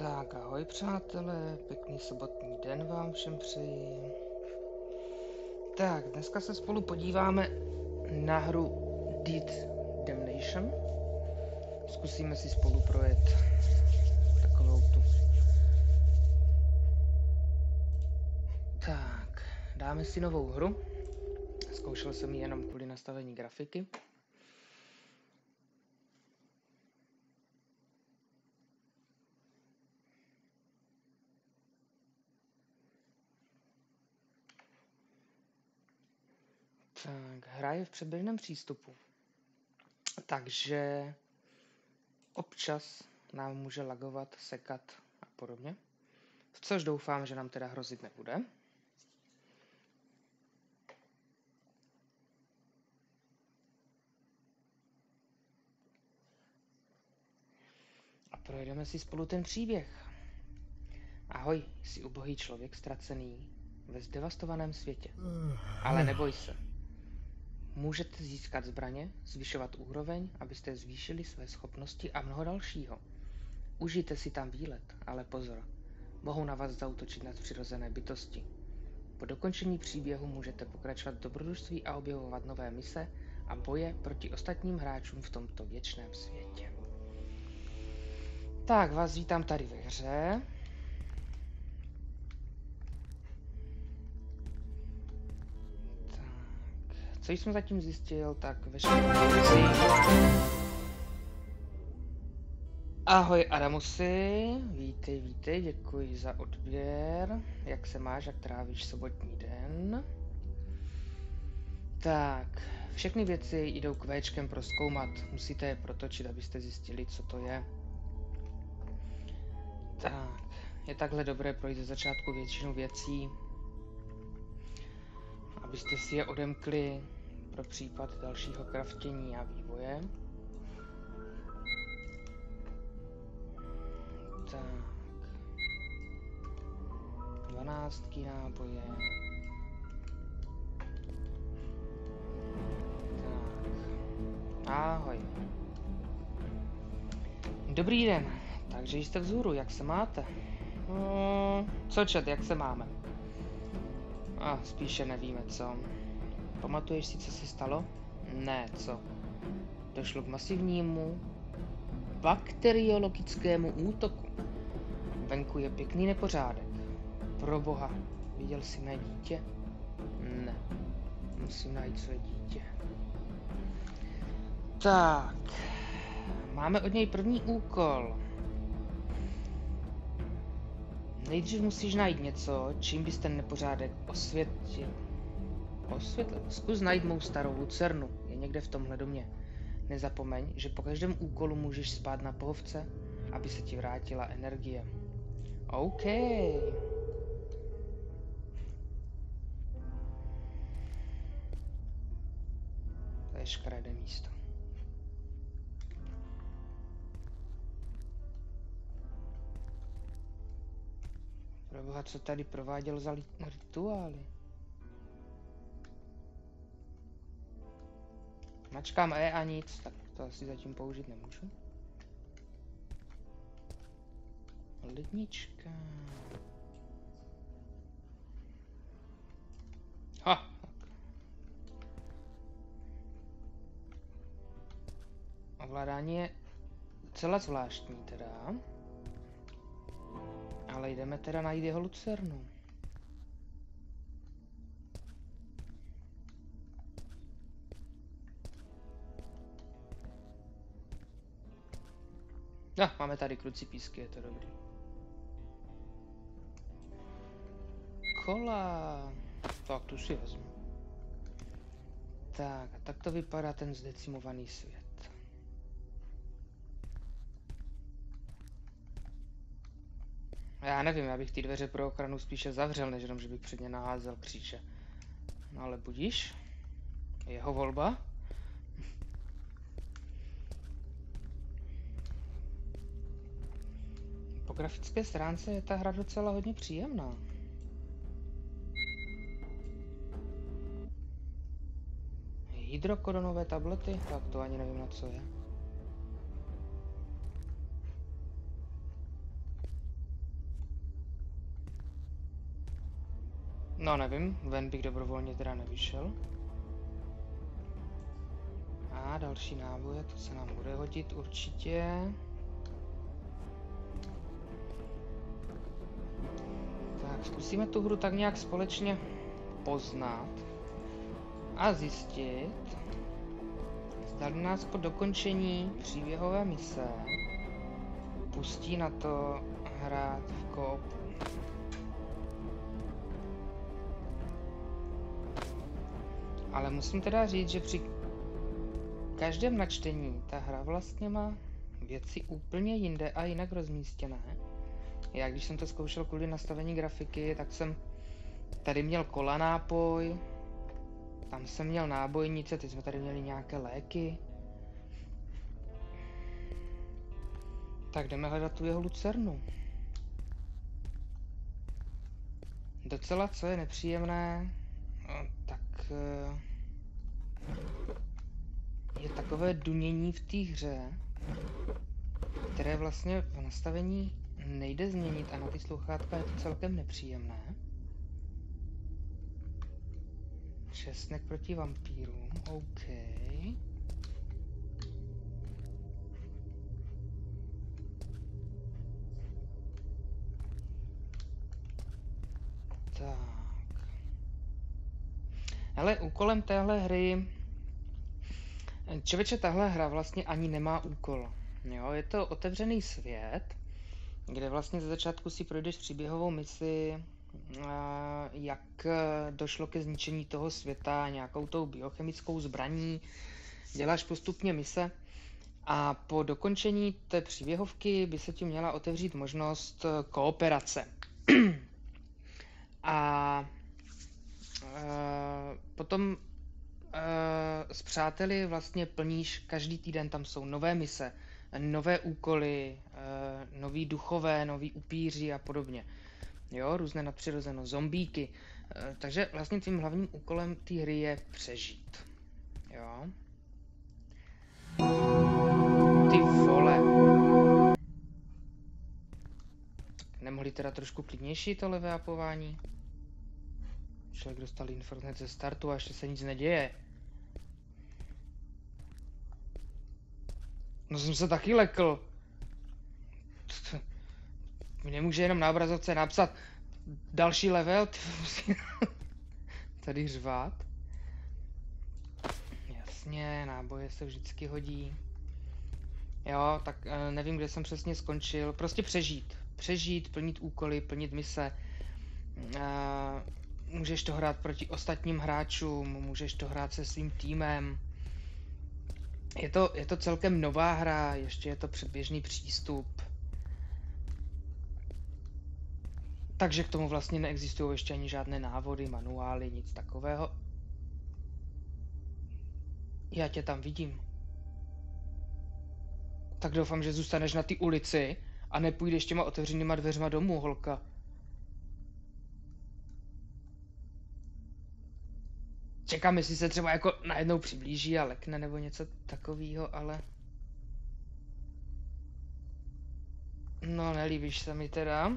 Tak ahoj přátelé, pěkný sobotní den vám všem přeji. Tak, dneska se spolu podíváme na hru Dead Damnation. Zkusíme si spolu projet takovou tu. Tak, dáme si novou hru. Zkoušel jsem ji jenom kvůli nastavení grafiky. Tak, hra je v předběžném přístupu. Takže občas nám může lagovat, sekat a podobně. Což doufám, že nám teda hrozit nebude. A projedeme si spolu ten příběh. Ahoj, jsi ubohý člověk ztracený ve zdevastovaném světě. Ale neboj se, Můžete získat zbraně, zvyšovat úroveň, abyste zvýšili své schopnosti a mnoho dalšího. Užijte si tam výlet, ale pozor, mohou na vás zautočit nadpřirozené bytosti. Po dokončení příběhu můžete pokračovat v dobrodružství a objevovat nové mise a boje proti ostatním hráčům v tomto věčném světě. Tak, vás vítám tady ve hře. Co jsem zatím zjistil, tak veškeré věci... Ahoj Adamusy, vítej, vítej, děkuji za odběr. Jak se máš, jak trávíš sobotní den? Tak, všechny věci jdou k Včkem proskoumat. Musíte je protočit, abyste zjistili, co to je. Tak, je takhle dobré projít ze začátku většinu věcí, abyste si je odemkli pro případ dalšího kraftění a vývoje. Tak. Dvanáctky náboje. Tak. Ahoj. Dobrý den. Takže jste vzhůru, jak se máte? No, co čet, jak se máme? A spíše nevíme co. Pamatuješ si, co se stalo? Ne, co? Došlo k masivnímu bakteriologickému útoku. Venku je pěkný nepořádek. Pro boha, viděl jsi mé dítě? Ne. Musím najít své dítě. Tak. Máme od něj první úkol. Nejdřív musíš najít něco, čím bys ten nepořádek osvětil. Osvětl. Zkus najít mou starou lucernu. Je někde v tomhle domě. Nezapomeň, že po každém úkolu můžeš spát na pohovce, aby se ti vrátila energie. OK. To je škaredé místo. Proboha, co tady prováděl za rituály? Mačkám E a nic, tak to asi zatím použít nemůžu. Lednička. Ha. Ovládání je celá zvláštní teda. Ale jdeme teda najít jeho lucernu. No, máme tady krucipísky, je to dobrý. Kola. Tak, tu si vezmu. Tak, a tak to vypadá ten zdecimovaný svět. Já nevím, já bych ty dveře pro ochranu spíše zavřel, než jenom, že bych před ně naházel kříče. No ale budíš? Jeho volba? grafické stránce je ta hra docela hodně příjemná. Hydrokodonové tablety? Tak to ani nevím, na co je. No nevím, ven bych dobrovolně teda nevyšel. A další náboje, to se nám bude hodit určitě. Zkusíme tu hru tak nějak společně poznat a zjistit, zda nás po dokončení příběhové mise pustí na to hrát v koopu. Ale musím teda říct, že při každém načtení ta hra vlastně má věci úplně jinde a jinak rozmístěné. Já když jsem to zkoušel kvůli nastavení grafiky, tak jsem tady měl kola nápoj, tam jsem měl nábojnice, teď jsme tady měli nějaké léky. Tak jdeme hledat tu jeho lucernu. Docela co je nepříjemné, no, tak eh, je takové dunění v té hře, které vlastně v nastavení nejde změnit a na ty sluchátka je to celkem nepříjemné. Česnek proti vampírům, OK. Tak. Ale úkolem téhle hry... Čověče, tahle hra vlastně ani nemá úkol. Jo, je to otevřený svět, kde vlastně ze začátku si projdeš příběhovou misi, jak došlo ke zničení toho světa nějakou tou biochemickou zbraní, děláš postupně mise a po dokončení té příběhovky by se ti měla otevřít možnost kooperace. a potom s přáteli vlastně plníš každý týden, tam jsou nové mise, nové úkoly, noví duchové, noví upíři a podobně. Jo, různé nadpřirozeno, zombíky. Takže vlastně tím hlavním úkolem té hry je přežít. Jo. Ty vole. Nemohli teda trošku klidnější to levé apování? Člověk dostal informace ze startu a ještě se nic neděje. No jsem se taky lekl. Nemůže jenom na obrazovce napsat další level, ty tady řvát. Jasně, náboje se vždycky hodí. Jo, tak eh, nevím, kde jsem přesně skončil. Prostě přežít. Přežít, plnit úkoly, plnit mise. Eh, můžeš to hrát proti ostatním hráčům, můžeš to hrát se svým týmem. Je to, je to celkem nová hra, ještě je to předběžný přístup. Takže k tomu vlastně neexistují ještě ani žádné návody, manuály, nic takového. Já tě tam vidím. Tak doufám, že zůstaneš na té ulici a nepůjdeš těma otevřenýma dveřma domů, holka. Čekám, jestli se třeba jako najednou přiblíží a lekne nebo něco takového, ale... No, nelíbíš se mi teda.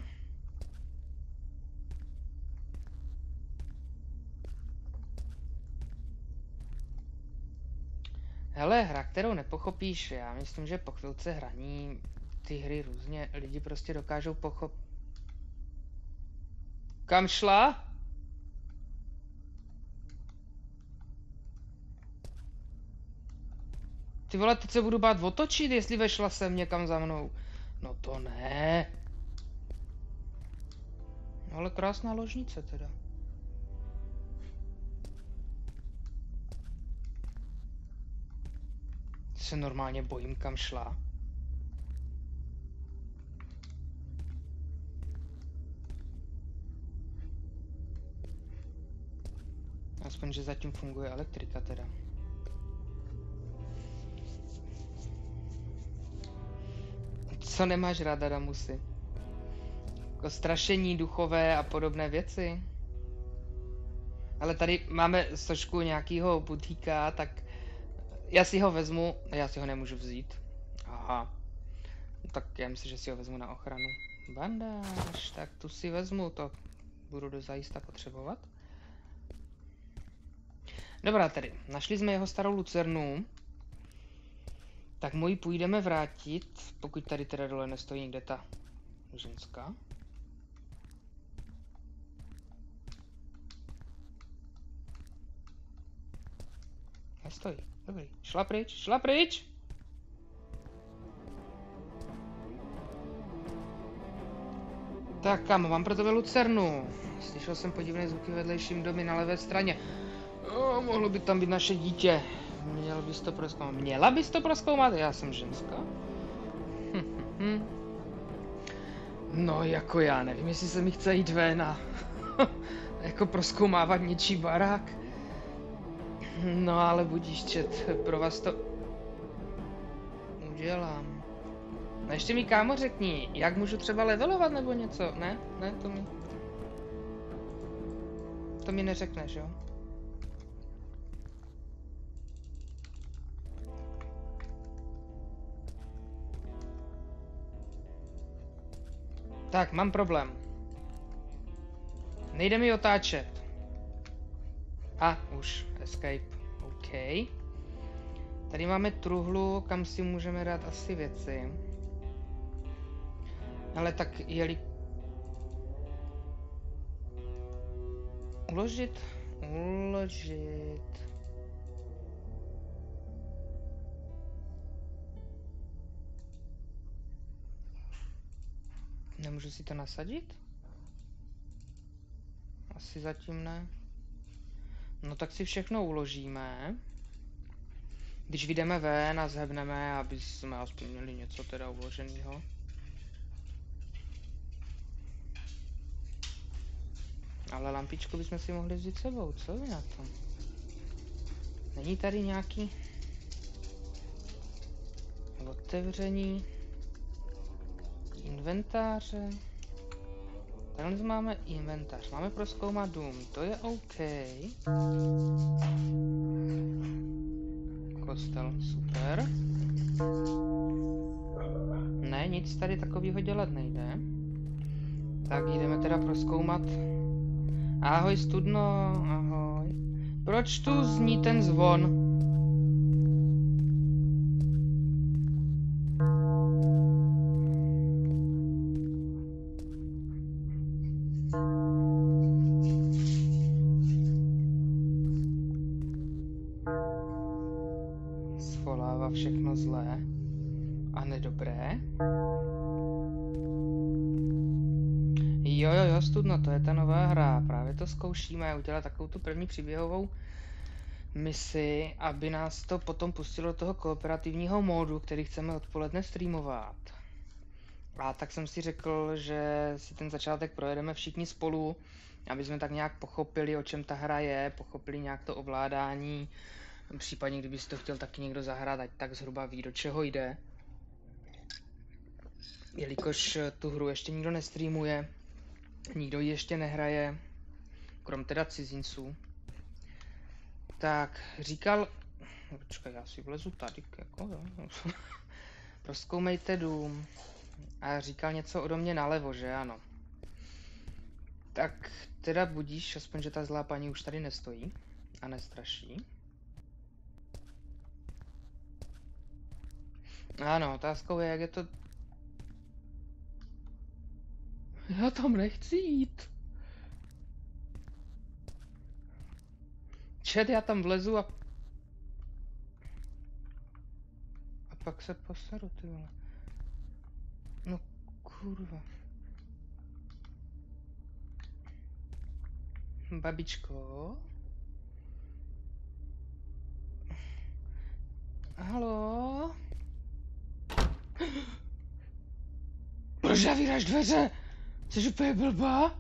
Hele, hra, kterou nepochopíš, já myslím, že po chvilce hraní ty hry různě lidi prostě dokážou pochopit. Kam šla? Ty vole, teď se budu bát otočit, jestli vešla sem někam za mnou. No to ne. No ale krásná ložnice teda. se normálně bojím, kam šla. Aspoň, že zatím funguje elektrika teda. Co nemáš ráda, Damusy? Jako strašení duchové a podobné věci? Ale tady máme sošku nějakého butíka, tak já si ho vezmu, já si ho nemůžu vzít. Aha. Tak já myslím, že si ho vezmu na ochranu. Bandáž, tak tu si vezmu, to budu do zajista potřebovat. Dobrá tedy, našli jsme jeho starou lucernu. Tak mu ji půjdeme vrátit, pokud tady teda dole nestojí někde ta ženská. Nestojí, dobrý. Šla pryč, šla pryč! Tak kam, mám pro tebe lucernu. Slyšel jsem podivné zvuky vedlejším domy na levé straně. O, mohlo by tam být naše dítě. Měl bys to proskoumat. Měla bys to proskoumat? Já jsem ženská. No, jako já nevím, jestli se mi chce jít ven a jako proskoumávat něčí barák. No, ale budíš čet, pro vás to udělám. No ještě mi kámo řekni, jak můžu třeba levelovat nebo něco? Ne? Ne, to mi... To mi neřekneš, jo? Tak, mám problém. Nejde mi otáčet. A, už, escape. OK. Tady máme truhlu, kam si můžeme dát asi věci. Ale tak jeli... Uložit? Uložit... Nemůžu si to nasadit? Asi zatím ne. No tak si všechno uložíme. Když vyjdeme ven a zhebneme, aby jsme aspoň měli něco teda uloženého. Ale lampičku bychom si mohli vzít sebou, co vy na tom? Není tady nějaký otevření inventáře? Tady máme inventář, máme proskoumat dům, to je OK. Kostel, super. Ne, nic tady takového dělat nejde. Tak jdeme teda proskoumat Ahoj studno, ahoj. Proč tu zní ten zvon? Je ta nová hra. Právě to zkoušíme udělat takovou tu první příběhovou misi, aby nás to potom pustilo do toho kooperativního módu, který chceme odpoledne streamovat. A tak jsem si řekl, že si ten začátek projedeme všichni spolu, aby jsme tak nějak pochopili, o čem ta hra je, pochopili nějak to ovládání, případně kdyby si to chtěl taky někdo zahrát, ať tak zhruba ví, do čeho jde. Jelikož tu hru ještě nikdo nestreamuje, Nikdo ji ještě nehraje, krom teda cizinců. Tak, říkal... Počkej, já si vlezu tady, jako jo. Proskoumejte dům. A říkal něco ode mě nalevo, že ano. Tak teda budíš, aspoň, že ta zlá paní už tady nestojí a nestraší. Ano, otázkou je, jak je to já tam nechci jít. Čet, já tam vlezu a... A pak se poseru, ty vole. No kurva. Babičko? Halo? Proč zavíráš dveře? Jsi úplně blbá?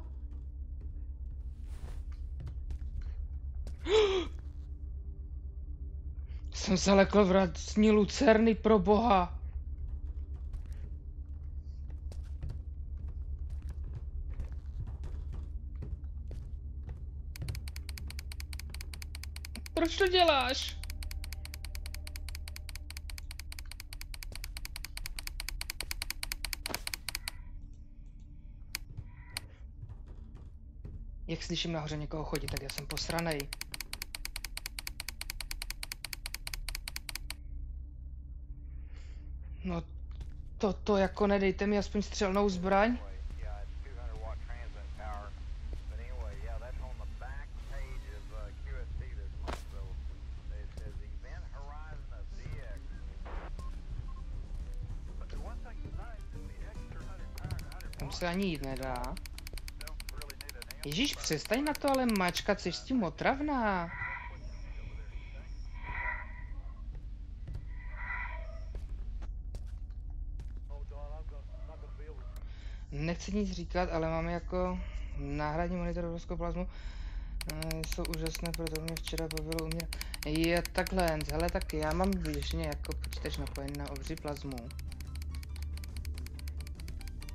Jsem se lekl vracní lucerny pro boha. Proč to děláš? Jak slyším nahoře někoho chodit, tak já jsem posranej. No to, to jako nedejte mi aspoň střelnou zbraň. Tam se ani jít nedá. Ježíš, přestaň na to ale mačkat, jsi s tím otravná. Nechci nic říkat, ale máme jako náhradní monitor obrovskou plazmu. Eh, Jsou úžasné, proto mě včera bavilo u mě. Je takhle, hele, tak já mám běžně jako počítač napojený na obří plazmu.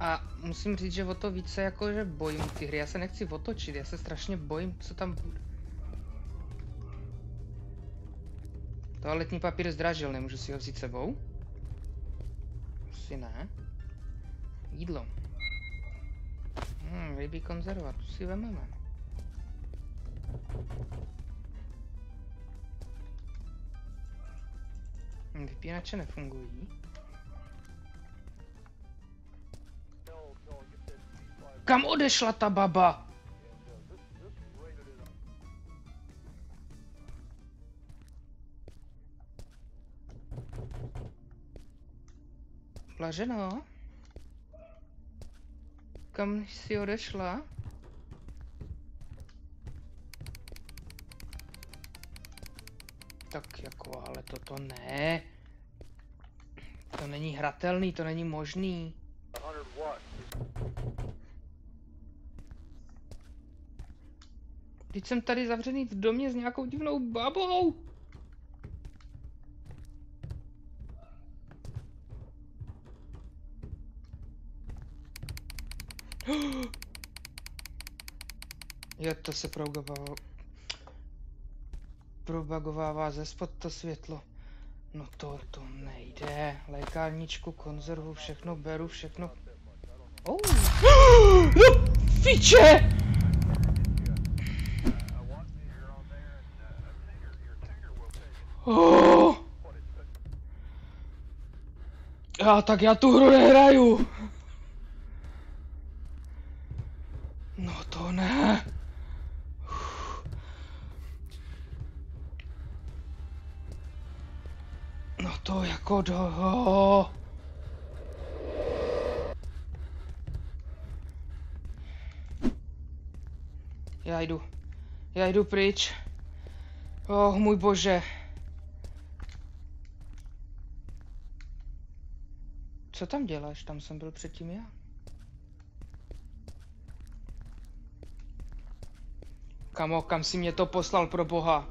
A musím říct, že o to více jako, že bojím ty hry. Já se nechci otočit, já se strašně bojím, co tam bude. Toaletní papír zdražil, nemůžu si ho vzít sebou? Asi ne. Jídlo. Hmm, rybí konzerva, tu si vememe. Hm, Vypínače nefungují. Kam odešla ta baba? Blaženo? Kam jsi odešla? Tak jako, ale toto ne. To není hratelný, to není možný. 100 Teď jsem tady zavřený v domě s nějakou divnou babou. Jo, to se probagovává. Probagovává ze spod to světlo. No to, to nejde. Lékárničku, konzervu, všechno beru, všechno. Oh. No, fiče! Oh. Já tak já tu hru nehraju. No to ne. No to jako do... Já jdu. Já jdu pryč. Oh, můj bože. Co tam děláš? Tam jsem byl předtím já. Kamo, kam si mě to poslal pro boha?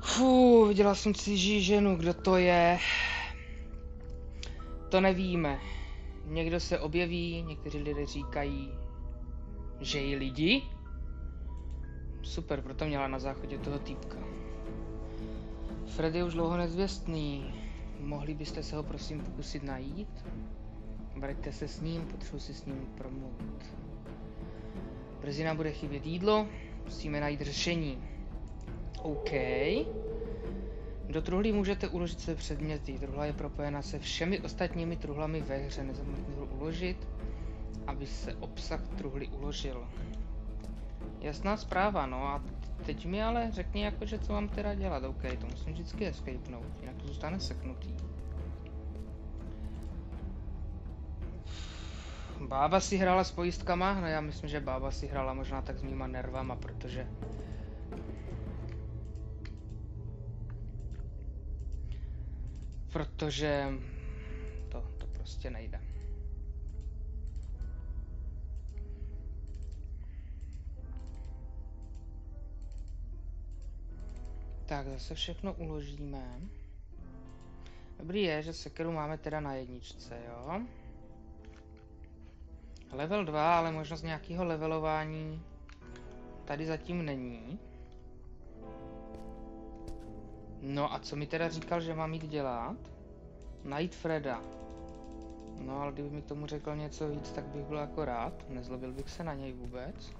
Fú, viděla jsem cizí ženu, kdo to je? To nevíme. Někdo se objeví, někteří lidé říkají, že ji lidi. Super, proto měla na záchodě toho týpka. Fred je už dlouho nezvěstný. Mohli byste se ho prosím pokusit najít? Vraťte se s ním, potřebuji si s ním promluvit. Brzy nám bude chybět jídlo, musíme najít řešení. OK. Do truhlí můžete uložit své předměty. Truhla je propojena se všemi ostatními truhlami ve hře. Nezapomeňte truhlu uložit, aby se obsah truhly uložil. Jasná zpráva, no a teď mi ale řekni jakože co mám teda dělat. OK, to musím vždycky escapenout, jinak to zůstane seknutý. Bába si hrála s pojistkama? No já myslím, že bába si hrála možná tak s mýma nervama, protože... Protože... To, to prostě nejde. Tak, zase všechno uložíme. Dobrý je, že sekeru máme teda na jedničce, jo? Level 2, ale možnost nějakého levelování tady zatím není. No a co mi teda říkal, že mám jít dělat? Najít Freda. No ale kdyby mi k tomu řekl něco víc, tak bych byl jako rád. Nezlobil bych se na něj vůbec.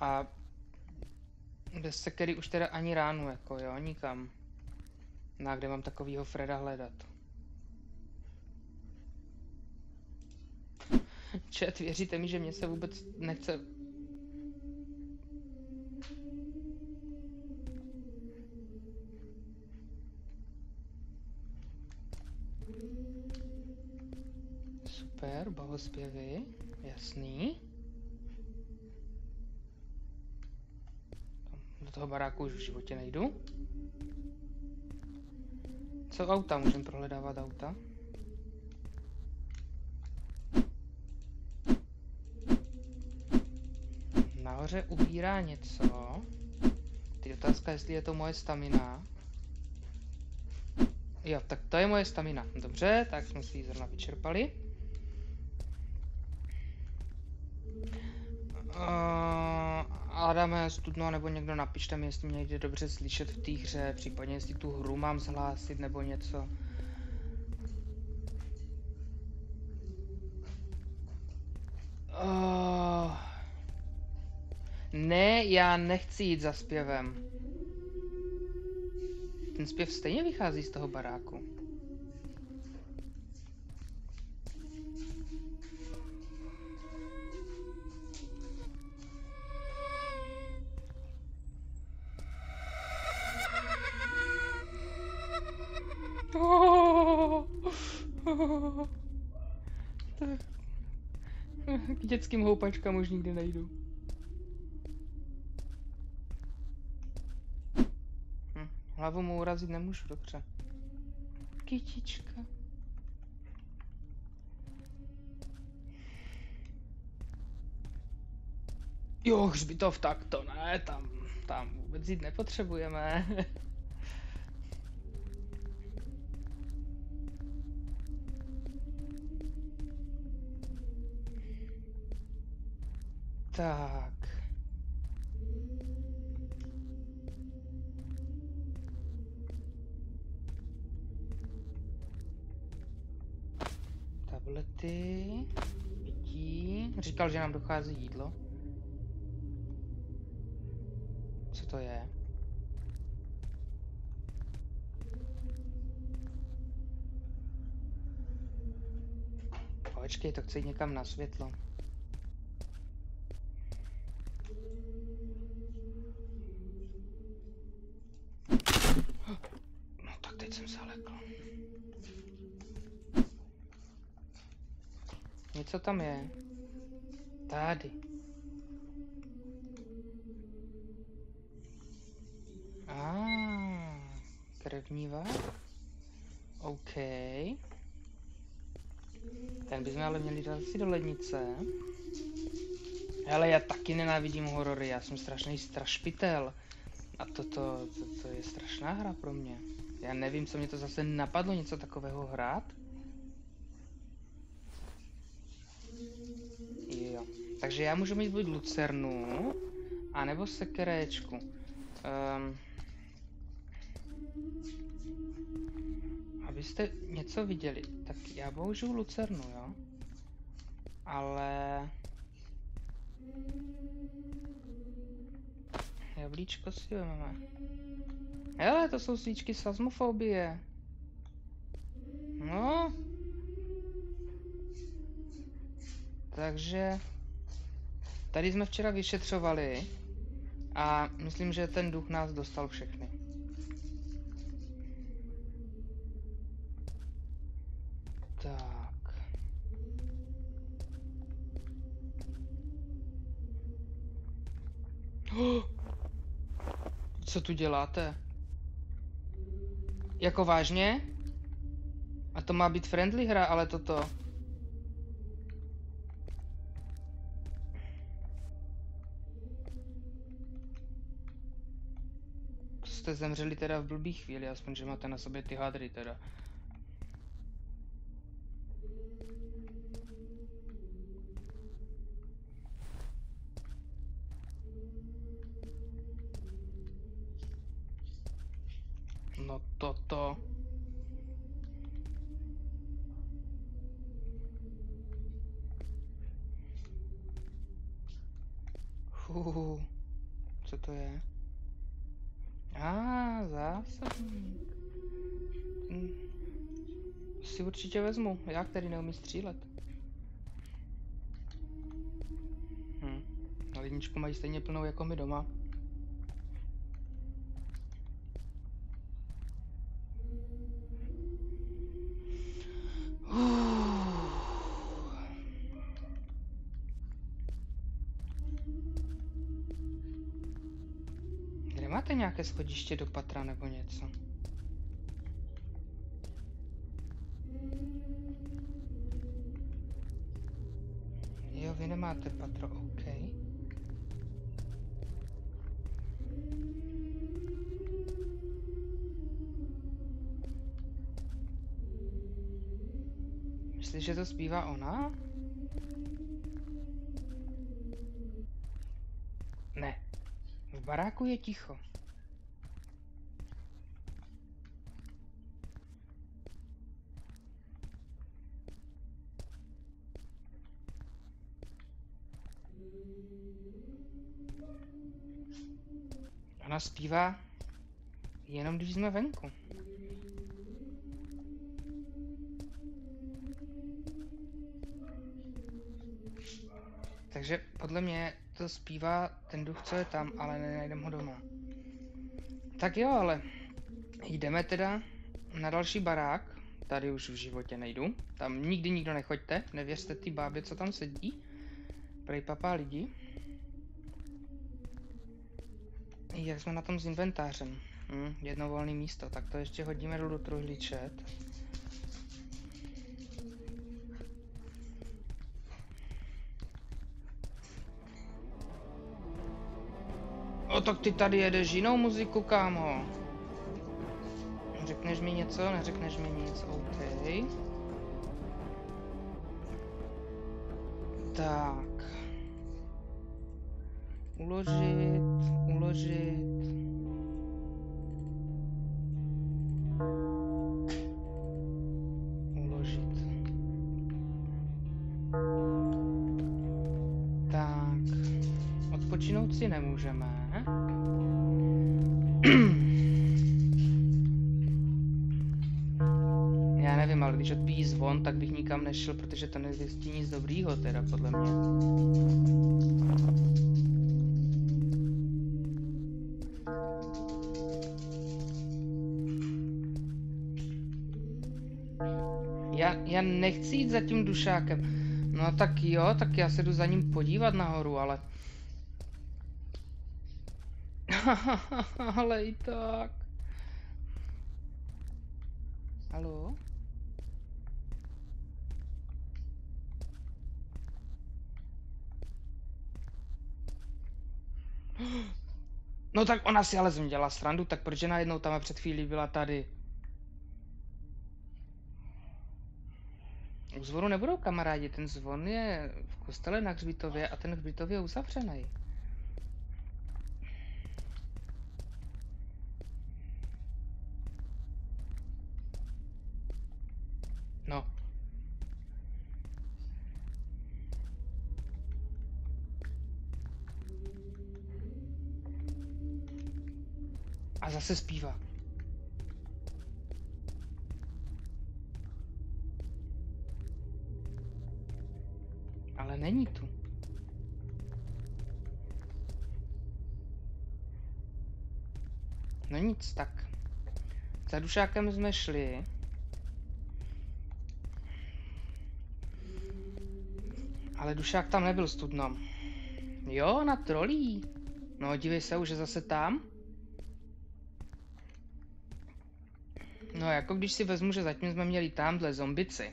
A bez sekery už teda ani ránu, jako jo, nikam. No a kde mám takovýho Freda hledat? Čet, věříte mi, že mě se vůbec nechce... Super, bohospěvy, jasný. Do toho baráku už v životě nejdu. Co auta? Můžeme prohledávat auta? Nahoře ubírá něco. Ty otázka, jestli je to moje stamina. Jo, tak to je moje stamina. Dobře, tak jsme si ji zrovna vyčerpali. Uh, Adame, Studno, nebo někdo napište mi, jestli mě jde dobře slyšet v té hře, případně jestli tu hru mám zhlásit nebo něco. Uh, ne, já nechci jít za zpěvem. Ten zpěv stejně vychází z toho baráku. Tak. K dětským houpačkám už nikdy nejdu. Hm, hlavu mu urazit nemůžu, dobře. Kytička. Jo, hřbitov, tak to ne, tam, tam vůbec jít nepotřebujeme. Tak. Tablety. Pití. Říkal, že nám dochází jídlo. Co to je? Počkej, to jít někam na světlo. Tam je. Tady. A, krevní var. OK. Ten bychom ale měli dát si do lednice. Hele, já taky nenávidím horory, já jsem strašný strašpitel. A toto, to, to je strašná hra pro mě. Já nevím, co mě to zase napadlo něco takového hrát. Jo. Takže já můžu mít buď lucernu, anebo sekeréčku. Um, abyste něco viděli, tak já použiju lucernu, jo. Ale... Jablíčko si vezmeme. Hele, to jsou svíčky sazmofobie. No. Takže... Tady jsme včera vyšetřovali. A myslím, že ten duch nás dostal všechny. Tak. Co tu děláte? Jako vážně? A to má být friendly hra, ale toto. Jste zemřeli teda v blbý chvíli, aspoň že máte na sobě ty hadry teda. Určitě vezmu, já který neumí střílet. Hm. A ledničku mají stejně plnou jako my doma. Kde máte nějaké schodiště do patra nebo něco? Nemáte patro, OK. Myslíš, že to zpívá ona? Ne. V baráku je ticho. Ona zpívá jenom když jsme venku. Takže podle mě to zpívá ten duch, co je tam, ale nenajdem ho doma. Tak jo, ale jdeme teda na další barák. Tady už v životě nejdu. Tam nikdy nikdo nechoďte, nevěřte ty bábě, co tam sedí. Prej papá lidi. Jak jsme na tom s inventářem? Hm, jedno volné místo, tak to ještě hodíme dolů truhličet. O, tak ty tady jedeš jinou muziku, kámo. Řekneš mi něco, neřekneš mi nic, OK. Tak. Uložit, uložit. Uložit. Tak. Odpočinout si nemůžeme. Já nevím, ale když odbíjí zvon, tak bych nikam nešel, protože to nezvěstí nic dobrýho, teda podle mě. Já, nechci jít za tím dušákem. No tak jo, tak já se jdu za ním podívat nahoru, ale... ale i tak. Halo? No tak ona si ale z mě dělala srandu, tak proč najednou tam před chvílí byla tady? U zvonu nebudou kamarádi, ten zvon je v kostele na hřbitově a ten hřbitov je uzavřený. No. A zase zpívá. Nic, tak. Za dušákem jsme šli. Ale dušák tam nebyl studno. Jo, na trolí. No, dívej se, už je zase tam. No, jako když si vezmu, že zatím jsme měli tamhle zombici.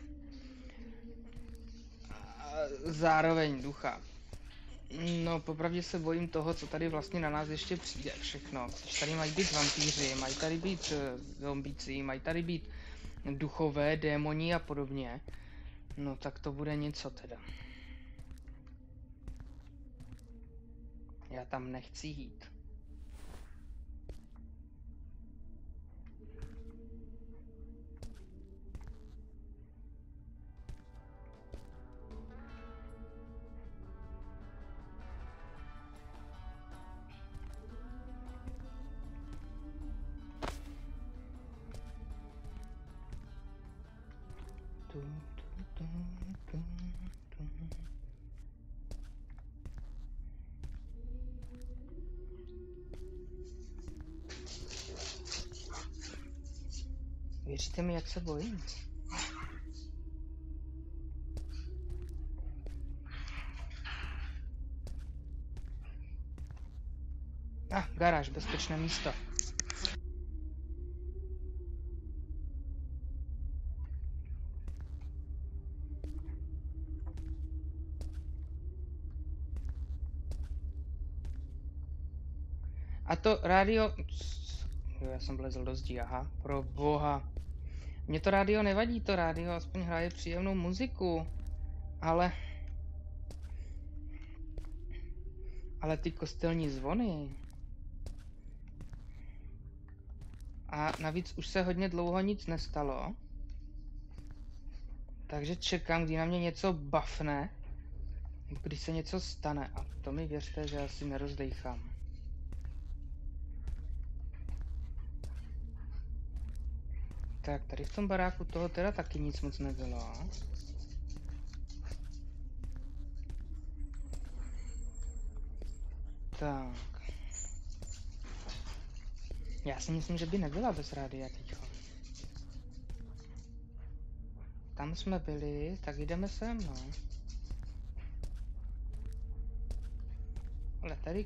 A zároveň ducha. No, popravdě se bojím toho, co tady vlastně na nás ještě přijde všechno. Tady mají být vampíři, mají tady být eh, zombíci, mají tady být duchové, démoni a podobně. No, tak to bude něco teda. Já tam nechci jít. Jak se bojím? Ah, garáž, bezpečné místo. A to rádio... Já jsem vlezl do zdí, aha. Pro boha. Mně to rádio nevadí, to rádio aspoň hraje příjemnou muziku. Ale... Ale ty kostelní zvony... A navíc už se hodně dlouho nic nestalo. Takže čekám, kdy na mě něco bafne. Když se něco stane. A to mi věřte, že asi nerozdejchám. Tak, tady v tom baráku toho teda taky nic moc nebylo. Tak. Já si myslím, že by nebyla bez rádia teďko. Tam jsme byli, tak jdeme sem, no. Ale tady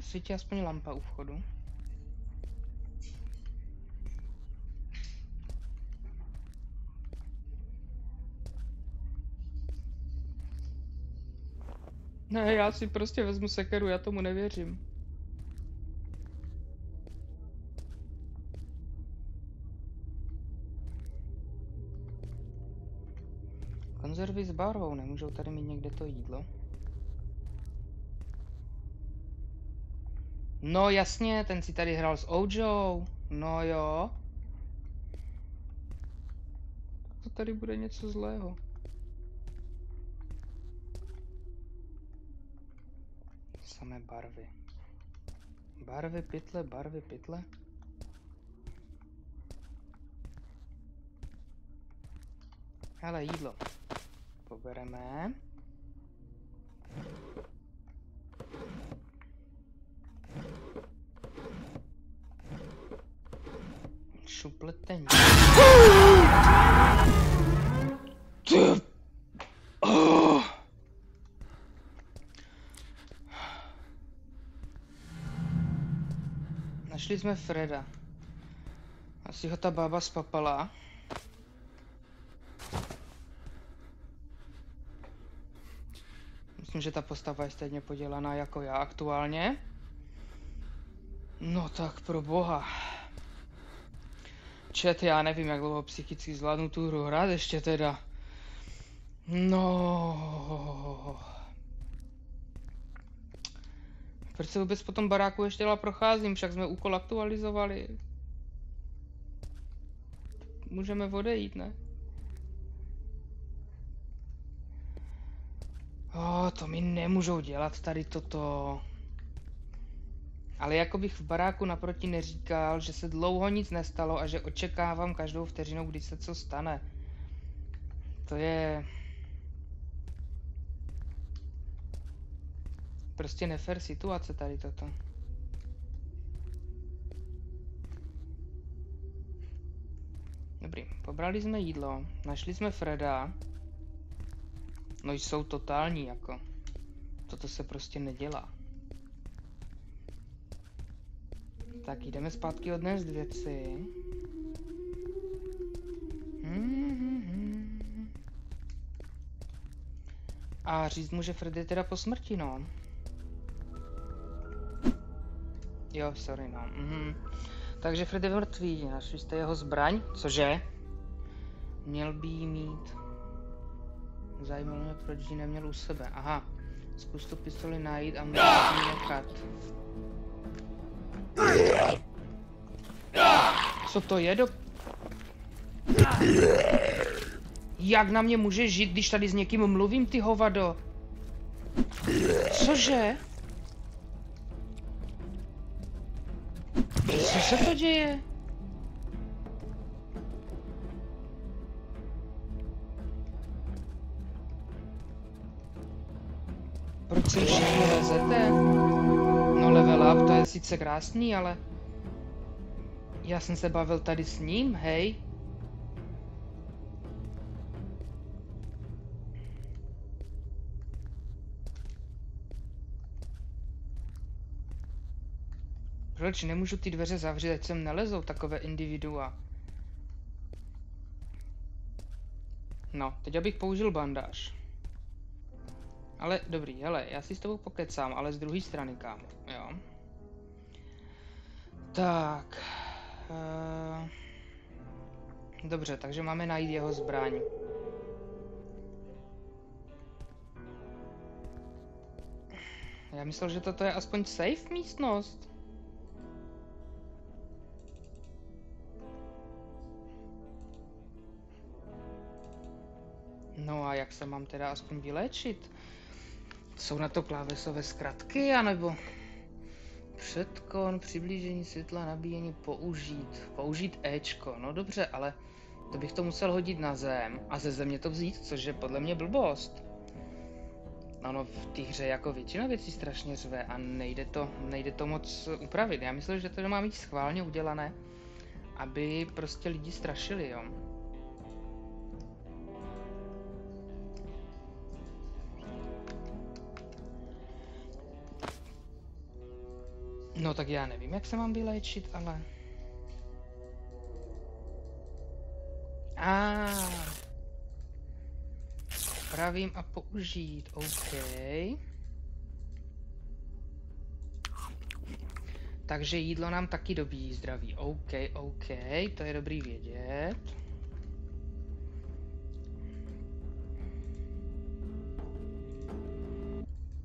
svítí aspoň lampa u vchodu. Ne, já si prostě vezmu sekeru, já tomu nevěřím. Konzervy s barvou, nemůžou tady mít někde to jídlo? No jasně, ten si tady hrál s Ojou. No jo. To tady bude něco zlého. Samé barvy. Barvy, pytle, barvy, pytle. Ale jídlo. Pobereme. Šupletení. Ty- Našli jsme Freda. Asi ho ta bába spapala. Myslím, že ta postava je stejně podělaná jako já aktuálně. No tak pro boha. Čet, já nevím, jak dlouho psychicky zvládnu tu hru hrát ještě teda. No. Proč se vůbec po tom baráku ještě dál procházím, však jsme úkol aktualizovali. Můžeme odejít, ne? Oh, to mi nemůžou dělat tady toto. Ale jako bych v baráku naproti neříkal, že se dlouho nic nestalo a že očekávám každou vteřinu, kdy se co stane. To je... Prostě nefer situace tady toto. Dobrý, pobrali jsme jídlo, našli jsme Freda. No jsou totální jako. Toto se prostě nedělá. Tak jdeme zpátky odnést věci. A říct mu, že Fred je teda po smrti, no. Jo, sorry, no. Mhm. Takže Fred je mrtvý, našli jste jeho zbraň, cože? Měl by jí mít. Zajímalo mě, proč ji neměl u sebe. Aha, zkus tu pistoli najít a můžu ji nechat. Co to je do... Jak na mě může žít, když tady s někým mluvím, ty hovado? Cože? Co se to děje? Proč si všichni lezete? No level up, to je sice krásný, ale... Já jsem se bavil tady s ním, hej? Proč nemůžu ty dveře zavřít, ať sem nelezou takové individua? No, teď abych použil bandáž. Ale dobrý, hele, já si s tebou pokecám, ale z druhé strany, kámo, jo. Tak. Uh, dobře, takže máme najít jeho zbraň. Já myslel, že toto je aspoň safe místnost. Jak se mám teda aspoň vyléčit? Jsou na to klávesové zkratky, anebo předkon, přiblížení světla, nabíjení, použít, použít Ečko, no dobře, ale to bych to musel hodit na zem a ze země to vzít, což je podle mě blbost. Ano, v té hře jako většina věcí strašně řve a nejde to, nejde to moc upravit. Já myslím, že to má mít schválně udělané, aby prostě lidi strašili, jo. No tak já nevím, jak se mám vyléčit, ale... A. Pravím a použít, OK. Takže jídlo nám taky dobíjí zdraví. OK, OK, to je dobrý vědět.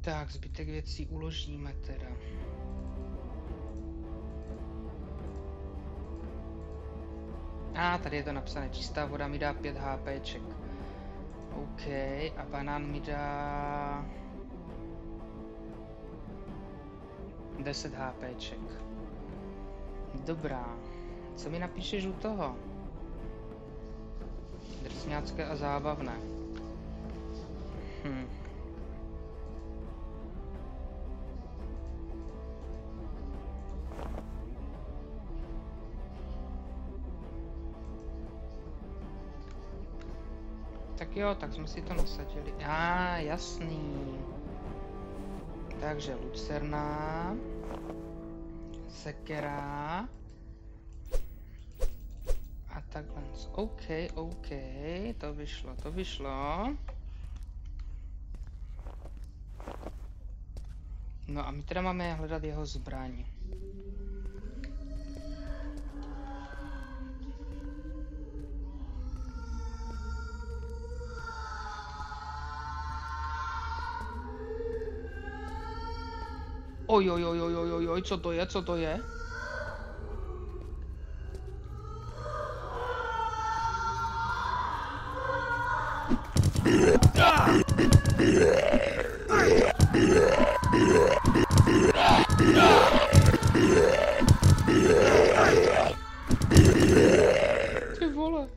Tak, zbytek věcí uložíme teda. A ah, tady je to napsané, čistá voda mi dá 5 HPček. OK, a banán mi dá... 10 HPček. Dobrá. Co mi napíšeš u toho? Drsňácké a zábavné. Hm. Tak jo, tak jsme si to nasadili. A, ah, jasný. Takže lucerna. Sekera. A takhle. OK, OK, to vyšlo, to vyšlo. No a my teda máme hledat jeho zbraň. Oj, oj, oj, oj, oj, oj, oj, co to je, co to je? Ty vole.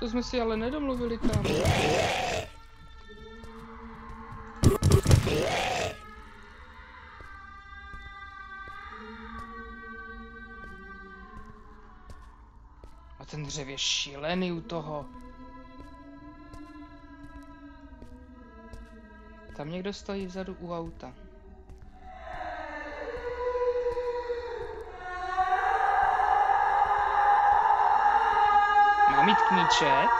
To jsme si ale nedomluvili tam. Je šílený u toho. Tam někdo stojí vzadu u auta. Mám mít kníček?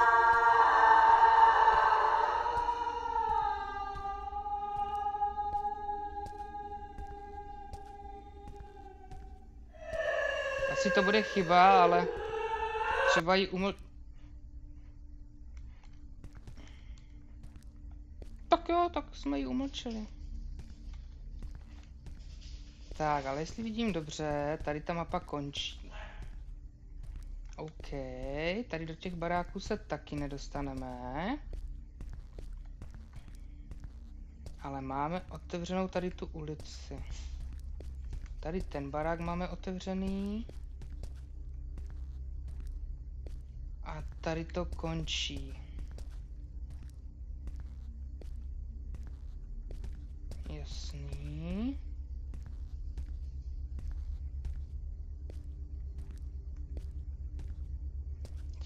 Asi to bude chyba, ale... Třeba ji uml... Tak jo, tak jsme ji umlčeli. Tak, ale jestli vidím dobře, tady ta mapa končí. OK, tady do těch baráků se taky nedostaneme. Ale máme otevřenou tady tu ulici. Tady ten barák máme otevřený. A tady to končí. Jasný.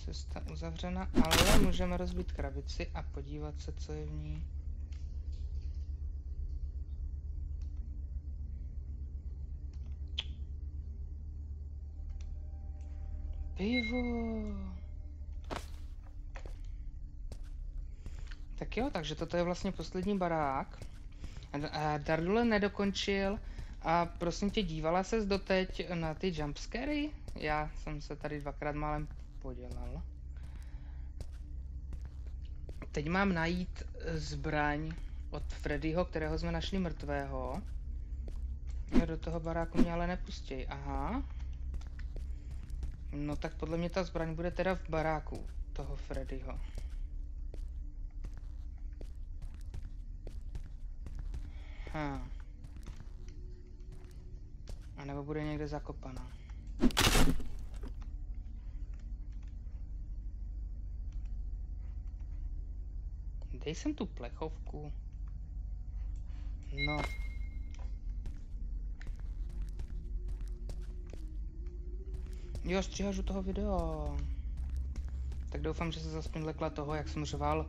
Cesta uzavřena, ale můžeme rozbít krabici a podívat se, co je v ní. Pivo! Tak jo, takže toto je vlastně poslední barák. Dardule nedokončil. A prosím tě, dívala ses doteď na ty jumpscary? Já jsem se tady dvakrát málem podělal. Teď mám najít zbraň od Freddyho, kterého jsme našli mrtvého. Do toho baráku mě ale nepustěj, aha. No tak podle mě ta zbraň bude teda v baráku toho Freddyho. Ha. A nebo bude někde zakopaná. Dej sem tu plechovku. No. Jo, stříhaš u toho video. Tak doufám, že se aspoň lekla toho, jak jsem řval.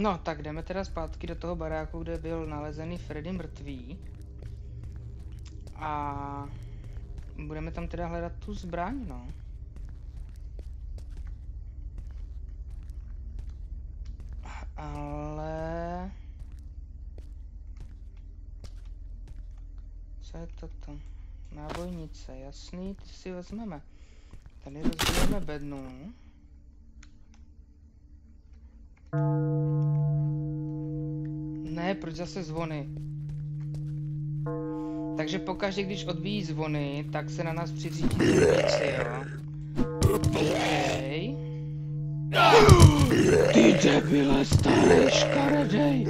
No, tak jdeme teda zpátky do toho baráku, kde byl nalezený Freddy mrtvý. A budeme tam teda hledat tu zbraň, no. Ale... Co je toto? Nábojnice, jasný, ty si vezmeme. Tady rozbijeme bednu. Ne, proč zase zvony? Takže pokaždé, když odbíjí zvony, tak se na nás přiřídí zombíci, jo? Okay. Ty debile, starý škaredej!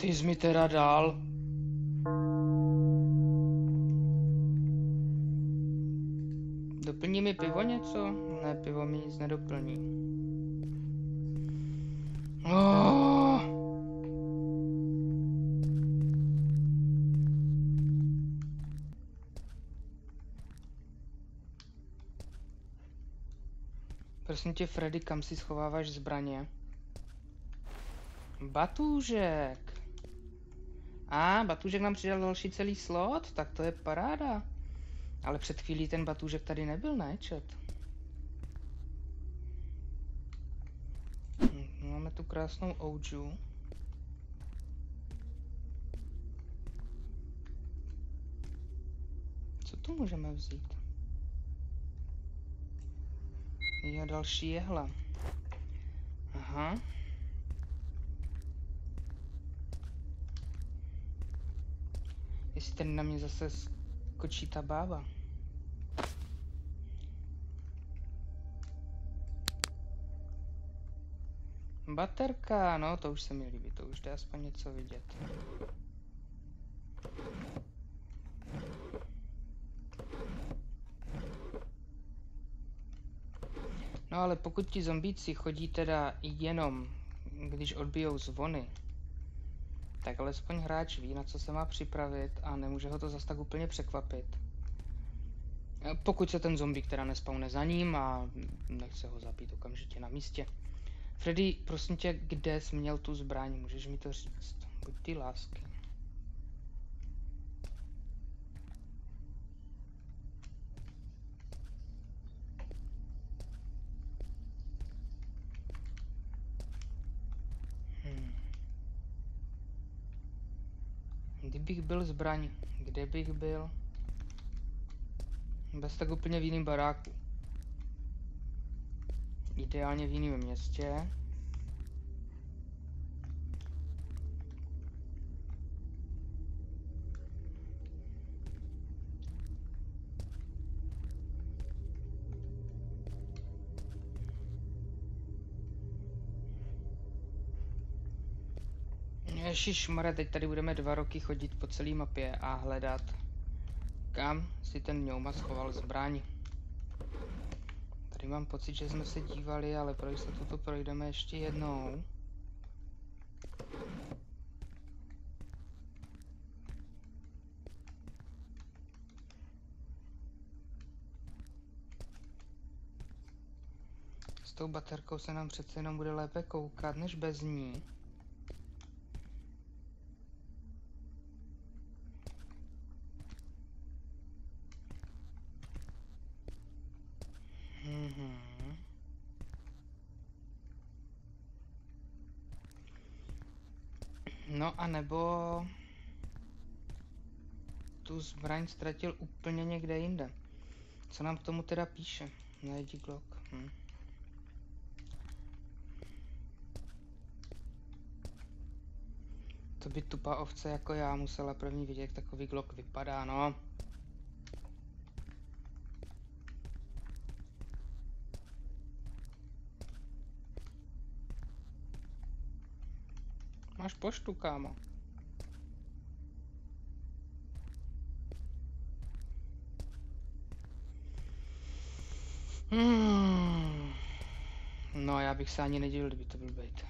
Ty jsi mi teda dal. Něco? Ne, pivo mi nic nedoplní. Oh. Prosím tě, Freddy, kam si schováváš zbraně? Batůžek. A, batůžek nám přidal další celý slot, tak to je paráda. Ale před chvílí ten batůžek tady nebyl, ne, čet? Hm, Máme tu krásnou ouju. Co tu můžeme vzít? Je další jehla. Aha. Jestli ten na mě zase skočí ta bába. Baterka, no to už se mi líbí, to už jde aspoň něco vidět. No ale pokud ti zombíci chodí teda jenom, když odbijou zvony, tak alespoň hráč ví, na co se má připravit a nemůže ho to zas tak úplně překvapit. Pokud se ten zombie teda nespawne za ním a nechce ho zabít okamžitě na místě. Freddy, prosím tě, kde jsi měl tu zbraň? Můžeš mi to říct? Buď ty lásky. Hmm. Kdybych byl zbraň, kde bych byl? Bez tak úplně v jiném baráku. Ideálně v jiném městě. Ježišmarja, teď tady budeme dva roky chodit po celé mapě a hledat, kam si ten Mňouma schoval zbraň. Mám pocit, že jsme se dívali, ale pro jistotu to projdeme ještě jednou. S tou baterkou se nám přece jenom bude lépe koukat, než bez ní. Mhm. No a nebo tu zbraň ztratil úplně někde jinde. Co nám k tomu teda píše? Najdi Glock. Hm. To by tupá ovce jako já musela první vidět, jak takový Glock vypadá, no. Máš poštu, kámo. Hmm. No, já bych se ani nedivil, kdyby to byl bait.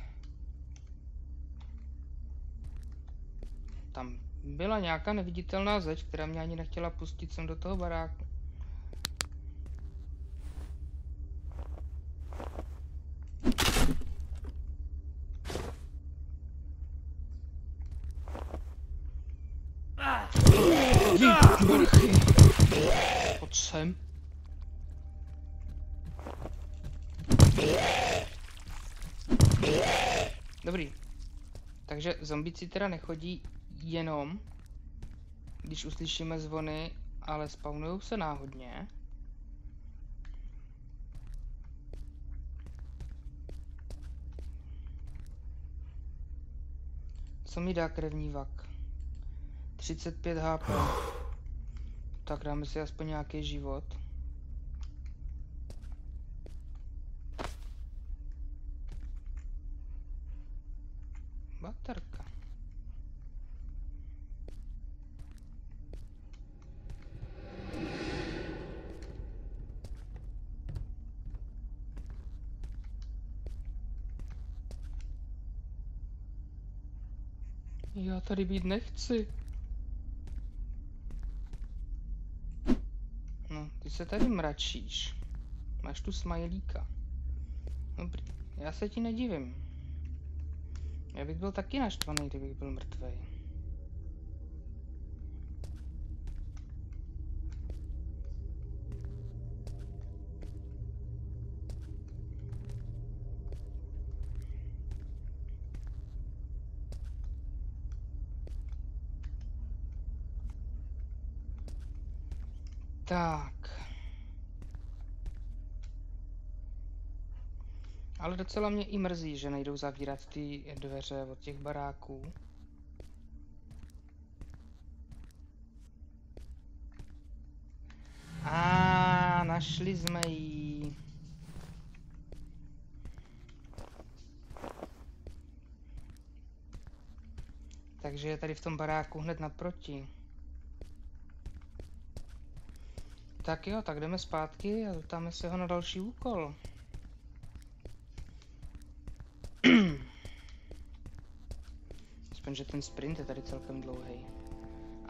Tam byla nějaká neviditelná zeď, která mě ani nechtěla pustit sem do toho baráku. Sem. Dobrý. Takže zombici teda nechodí jenom, když uslyšíme zvony, ale spawnují se náhodně. Co mi dá krevní vak? 35 HP. Tak dáme si aspoň nějaký život. Baterka. Já tady být nechci. No, ty se tady mračíš. Máš tu smajlíka. Dobrý, já se ti nedivím. Já bych byl taky naštvaný, kdybych byl mrtvej. Tak. Ale docela mě i mrzí, že nejdou zavírat ty dveře od těch baráků. A našli jsme ji. Takže je tady v tom baráku hned naproti. Tak jo, tak jdeme zpátky a zeptáme se ho na další úkol. Aspoň, že ten sprint je tady celkem dlouhý.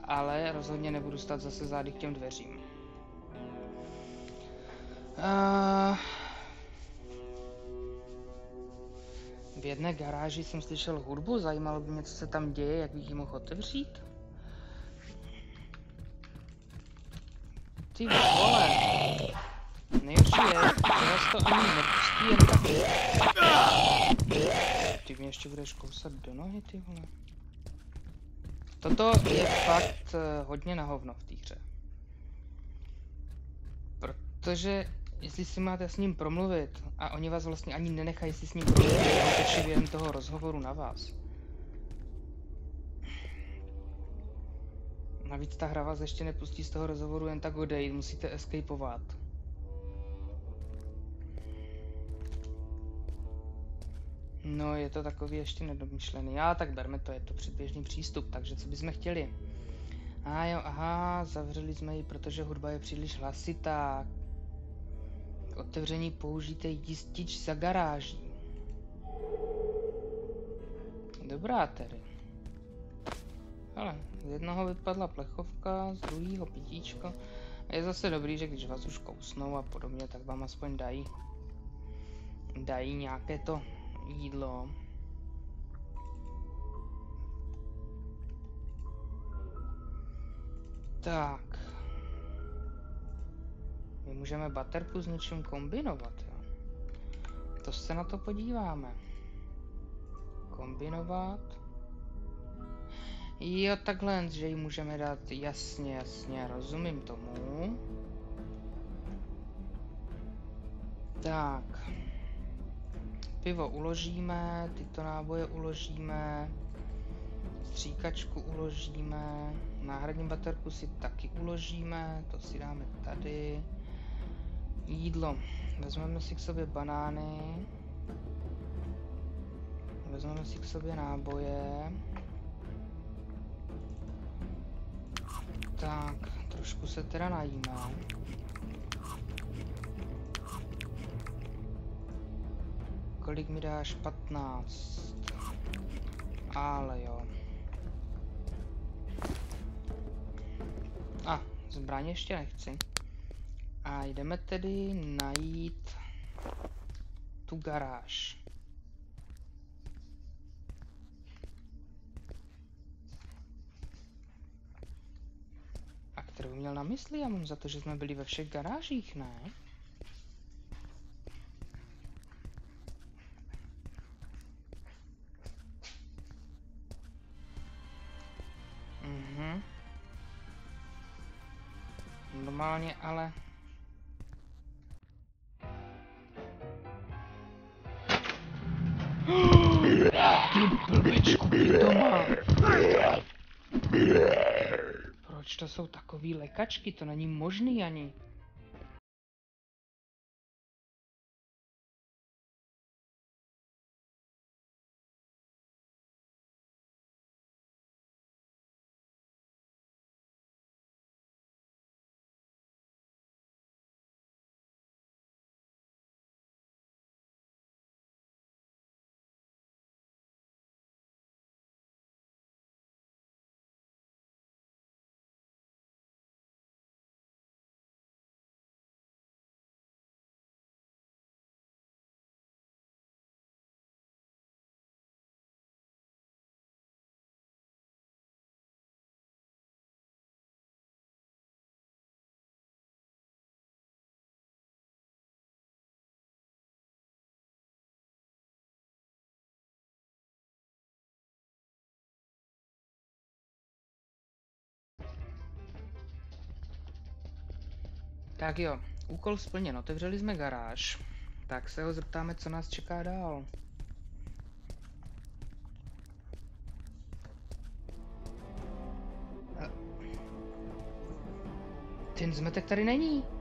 Ale rozhodně nebudu stát zase zády k těm dveřím. Uh, v jedné garáži jsem slyšel hudbu, zajímalo by mě, co se tam děje, jak bych ji mohl otevřít. Ty vole. Nejhorší je, že vás to ani nepustí jen tak. Ty mě ještě budeš kousat do nohy, ty vole. Toto je fakt uh, hodně na hovno v té hře. Protože jestli si máte s ním promluvit a oni vás vlastně ani nenechají si s ním promluvit utečí během toho rozhovoru na vás. Navíc ta hra vás ještě nepustí z toho rozhovoru jen tak odejít, musíte escapovat. No, je to takový ještě nedomyšlený. Já tak berme to, je to předběžný přístup, takže co bychom chtěli? A jo, aha, zavřeli jsme ji, protože hudba je příliš hlasitá. K otevření použijte jistič za garáží. Dobrá tedy. Ale z jednoho vypadla plechovka, z druhého pitíčko. A je zase dobrý, že když vás už kousnou a podobně, tak vám aspoň dají dají nějaké to jídlo. Tak. My můžeme baterku s něčím kombinovat, jo. To se na to podíváme. Kombinovat. Jo, takhle, že ji můžeme dát jasně, jasně, rozumím tomu. Tak. Pivo uložíme, tyto náboje uložíme, stříkačku uložíme, náhradní baterku si taky uložíme, to si dáme tady. Jídlo. Vezmeme si k sobě banány. Vezmeme si k sobě náboje. Tak, trošku se teda najíme. Kolik mi dáš? 15. Ale jo. A, zbraně ještě nechci. A jdeme tedy najít tu garáž. A kterou měl na mysli? Já mám za to, že jsme byli ve všech garážích, ne? Normálně, ale... Proč to jsou takový lekačky? To není možný ani. Tak jo, úkol splněn, otevřeli jsme garáž. Tak se ho zeptáme, co nás čeká dál. A- Ten zmetek tady není.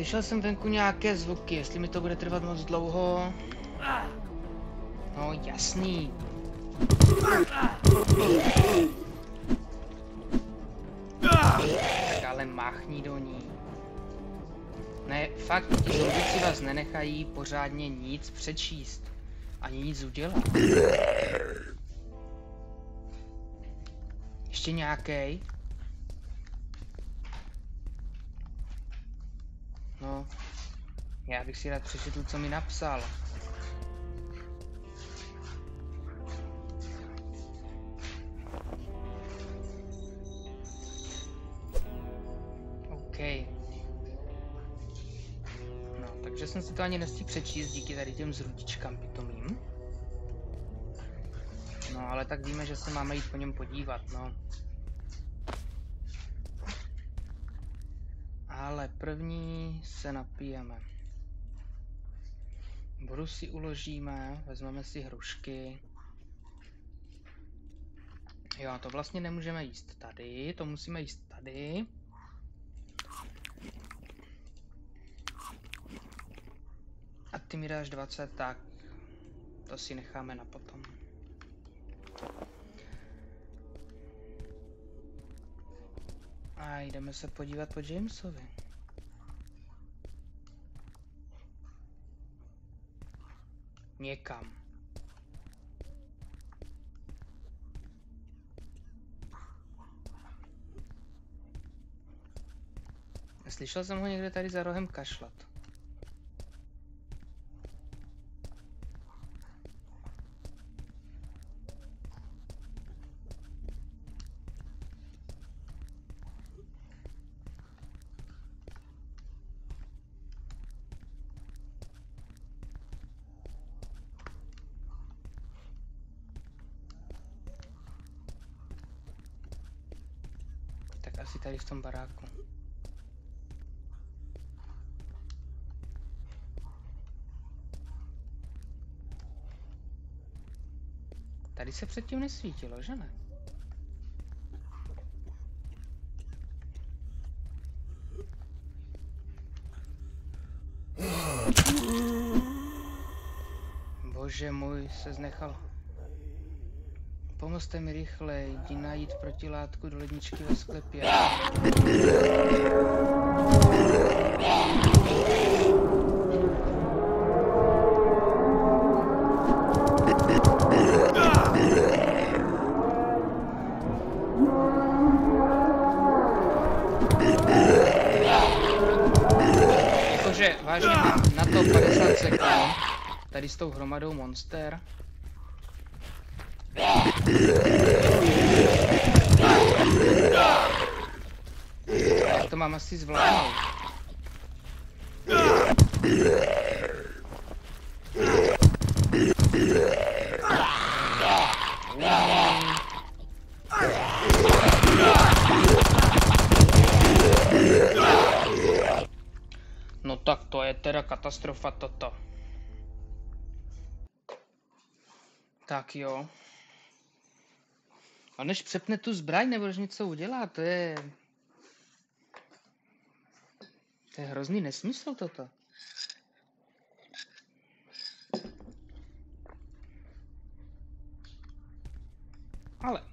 Slyšel jsem venku nějaké zvuky, jestli mi to bude trvat moc dlouho. No jasný. Tak ale máchní do ní. Ne, fakt, ti vás nenechají pořádně nic přečíst. Ani nic udělat. Ještě nějaký? No, já bych si rád přečetl, co mi napsal. OK. No, takže jsem si to ani nestihl přečíst díky tady těm zrudičkám pitomým. No, ale tak víme, že se máme jít po něm podívat, no. Ale první se napijeme. Vodu si uložíme, vezmeme si hrušky. Jo, to vlastně nemůžeme jíst tady, to musíme jíst tady. A ty mi dáš 20, tak to si necháme na potom. A jdeme se podívat po Jamesovi. Někam. Slyšel jsem ho někde tady za rohem kašlat. Tak asi tady v tom baráku. Tady se předtím nesvítilo, že ne? Bože můj, se znechal. Pomozte mi rychle, jdi najít protilátku do ledničky ve sklepě. Vážně na to 50 sekund. Tady s tou hromadou monster. Jak to mám asi zvládnout? No tak to je teda katastrofa toto. Tak jo. A než přepne tu zbraň nebo než něco udělá, to je... To je hrozný nesmysl toto. Ale...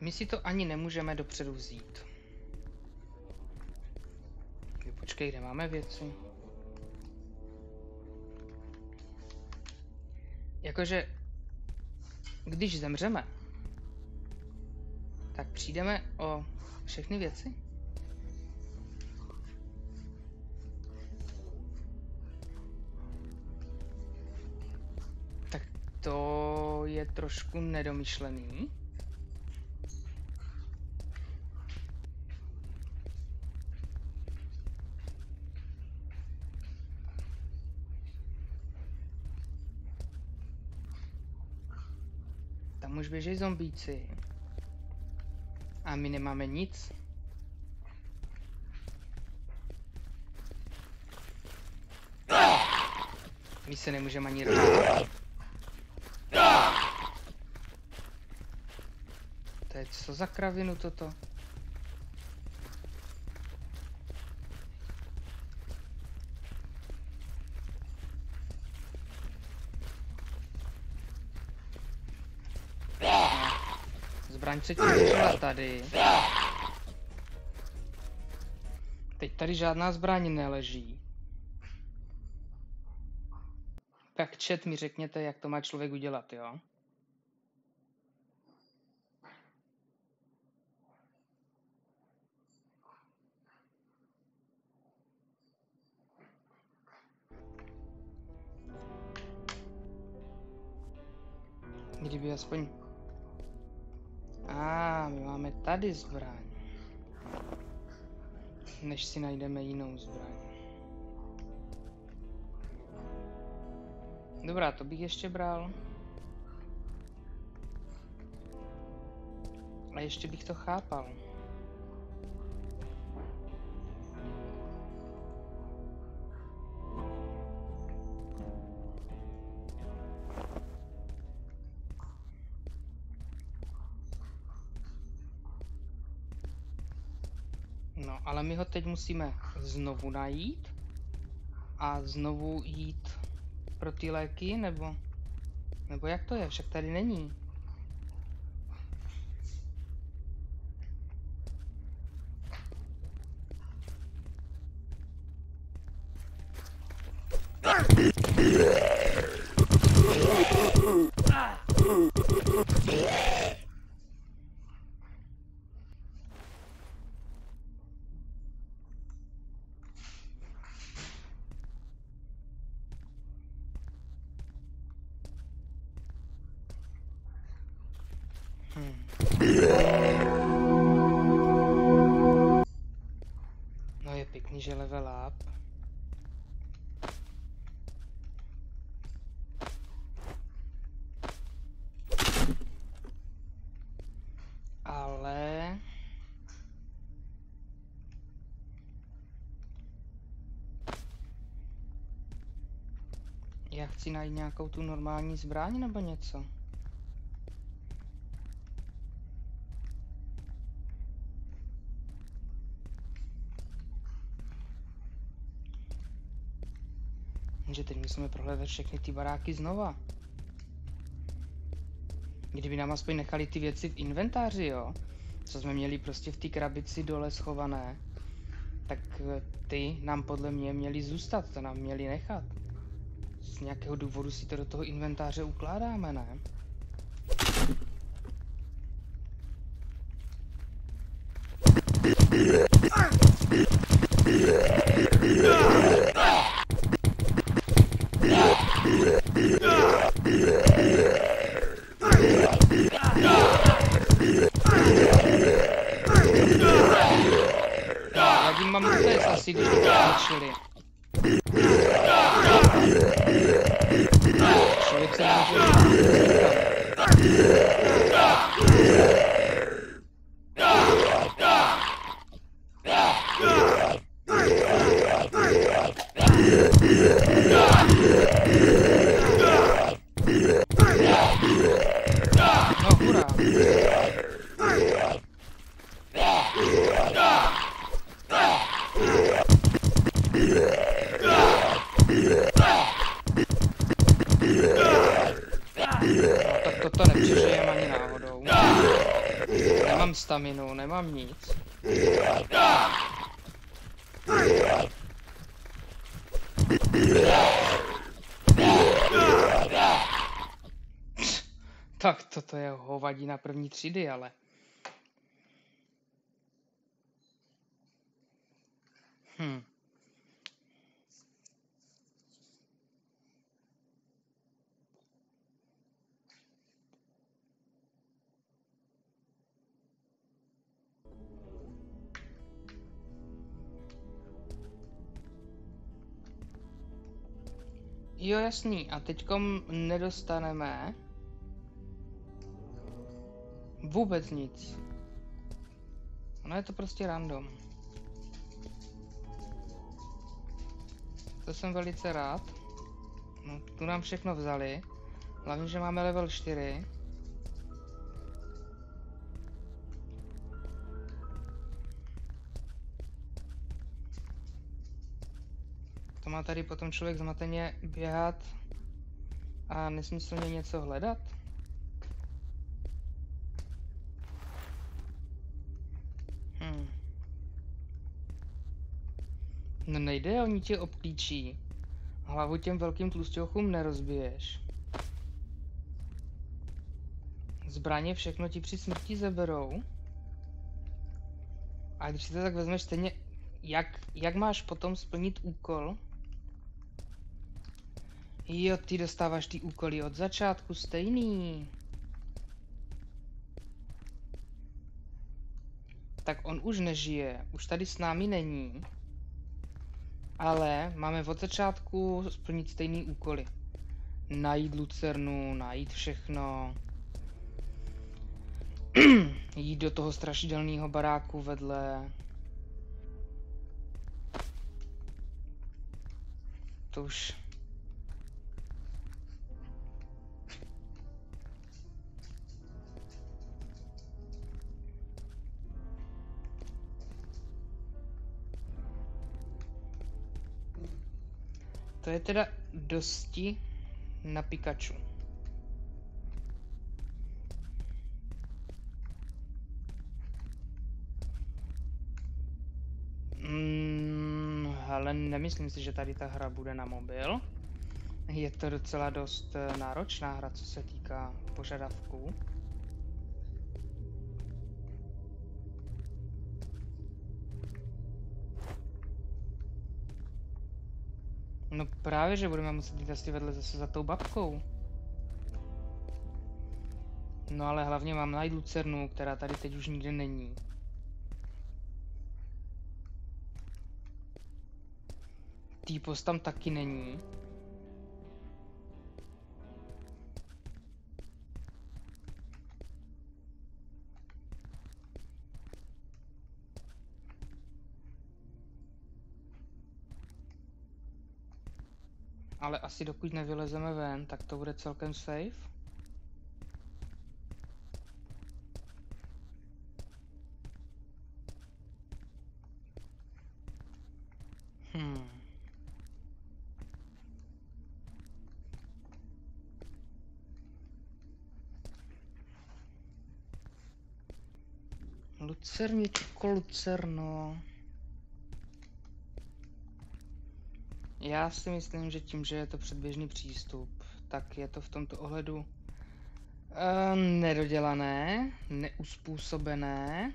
My si to ani nemůžeme dopředu vzít. Jo, Počkej, kde máme věci? Jakože, když zemřeme, tak přijdeme o všechny věci? Tak to je trošku nedomyšlený. Tam už běžejí zombíci. A my nemáme nic. My se nemůžeme ani rvát. To je co za kravinu toto? Zbraň se ti ležela tady. Teď tady žádná zbraň neleží. Tak chat mi řekněte, jak to má člověk udělat, jo? Kdyby aspoň... Tady zbraň. Než si najdeme jinou zbraň. Dobrá, to bych ještě bral. A ještě bych to chápal. Ale my ho teď musíme znovu najít a znovu jít pro ty léky, nebo... Nebo jak to je? Však tady není. Chci najít nějakou tu normální zbraň nebo něco. Jenže teď musíme prohledat všechny ty baráky znova. Kdyby nám aspoň nechali ty věci v inventáři, jo, co jsme měli prostě v té krabici dole schované, tak eh, ty nám podle mě měli zůstat, to nám měli nechat. Z nějakého důvodu si to do toho inventáře ukládáme, ne? Yeah. Hovadina první třídy, ale. Hm. Jo, jasný. A teďkom nedostaneme vůbec nic. Ono je to prostě random. To jsem velice rád. No, tu nám všechno vzali. Hlavně, že máme level 4. To má tady potom člověk zmateně běhat a nesmyslně něco hledat? Hm. No nejde, oni tě obklíčí. Hlavu těm velkým tlustěchům nerozbiješ. Zbraně všechno ti při smrti zaberou. A když si to tak vezmeš stejně, jak, jak máš potom splnit úkol? Jo, ty dostáváš ty úkoly od začátku stejný. Tak on už nežije, už tady s námi není. Ale máme od začátku splnit stejný úkoly. Najít Lucernu, najít všechno. Jít do toho strašidelného baráku vedle. To už... To je teda dosti na Pikachu. Mm, ale nemyslím si, že tady ta hra bude na mobil. Je to docela dost eh, náročná hra, co se týká požadavků. No právě, že budeme muset jít asi vedle zase za tou babkou. No ale hlavně mám najít Lucernu, která tady teď už nikde není. Týpos tam taky není. Ale asi dokud nevylezeme ven, tak to bude celkem safe. Hmm. Lucerničko, Lucerno. Já si myslím, že tím, že je to předběžný přístup, tak je to v tomto ohledu uh, nedodělané, neuspůsobené.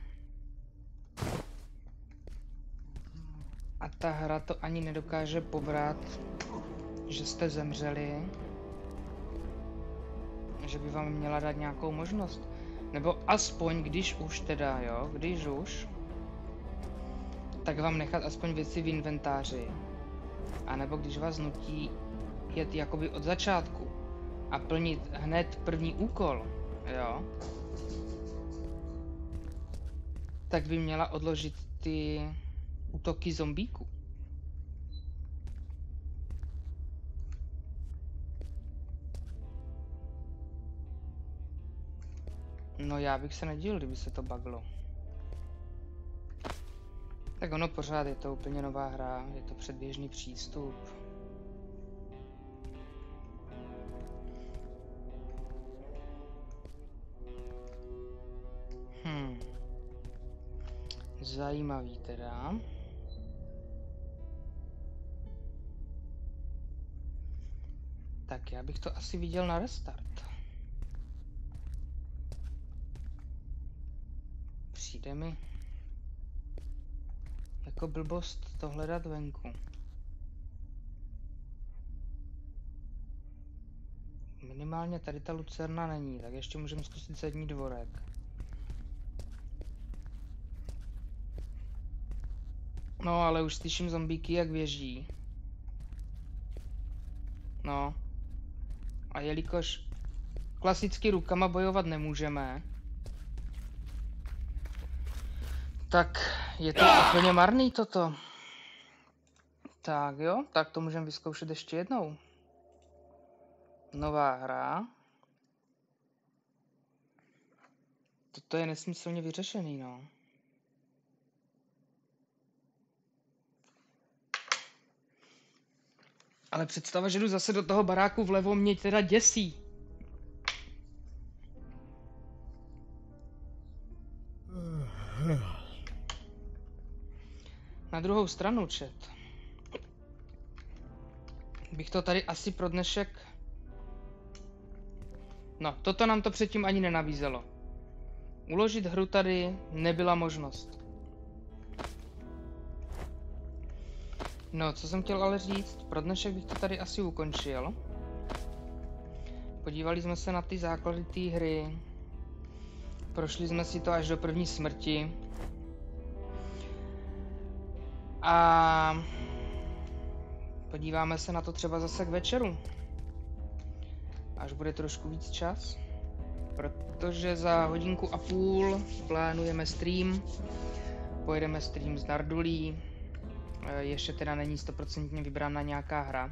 A ta hra to ani nedokáže pobrat, že jste zemřeli. Že by vám měla dát nějakou možnost. Nebo aspoň, když už teda, jo, když už, tak vám nechat aspoň věci v inventáři. A nebo když vás nutí jet jakoby od začátku a plnit hned první úkol, jo, tak by měla odložit ty útoky zombíků. No já bych se nedivil, kdyby se to baglo. Tak ono pořád je to úplně nová hra, je to předběžný přístup. Hmm. Zajímavý teda. Tak já bych to asi viděl na restart. Přijde mi jako blbost to hledat venku. Minimálně tady ta lucerna není, tak ještě můžeme zkusit zadní dvorek. No, ale už slyším zombíky, jak běží. No. A jelikož klasicky rukama bojovat nemůžeme, tak je to úplně marný toto. Tak jo, tak to můžeme vyzkoušet ještě jednou. Nová hra. Toto je nesmyslně vyřešený, no. Ale představa, že jdu zase do toho baráku vlevo, mě teda děsí. Na druhou stranu, čet. Bych to tady asi pro dnešek... No, toto nám to předtím ani nenabízelo. Uložit hru tady nebyla možnost. No, co jsem chtěl ale říct, pro dnešek bych to tady asi ukončil. Podívali jsme se na ty základy té hry. Prošli jsme si to až do první smrti. A podíváme se na to třeba zase k večeru. Až bude trošku víc čas. Protože za hodinku a půl plánujeme stream. Pojedeme stream z Nardulí. E, ještě teda není stoprocentně vybrána nějaká hra.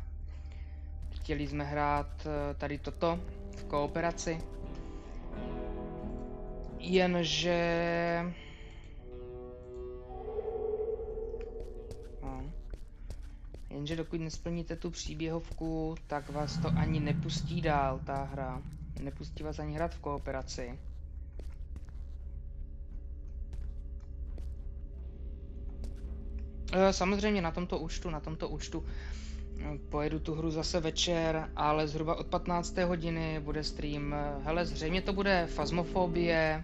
Chtěli jsme hrát e, tady toto v kooperaci. Jenže Jenže dokud nesplníte tu příběhovku, tak vás to ani nepustí dál, ta hra. Nepustí vás ani hrát v kooperaci. Eh, Samozřejmě na tomto účtu, na tomto účtu eh, pojedu tu hru zase večer, ale zhruba od 15. hodiny bude stream. Hele, zřejmě to bude Fazmofobie,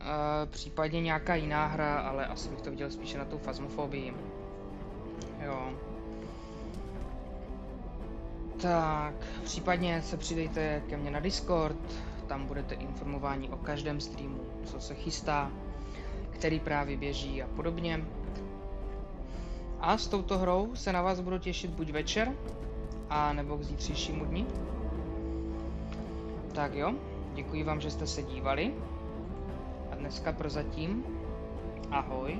eh, případně nějaká jiná hra, ale asi bych to viděl spíše na tu Fazmofobii. Jo. Tak, případně se přidejte ke mně na Discord, tam budete informováni o každém streamu, co se chystá, který právě běží a podobně. A s touto hrou se na vás budu těšit buď večer, a nebo k zítřejšímu dni. Tak jo, děkuji vám, že jste se dívali. A dneska prozatím ahoj.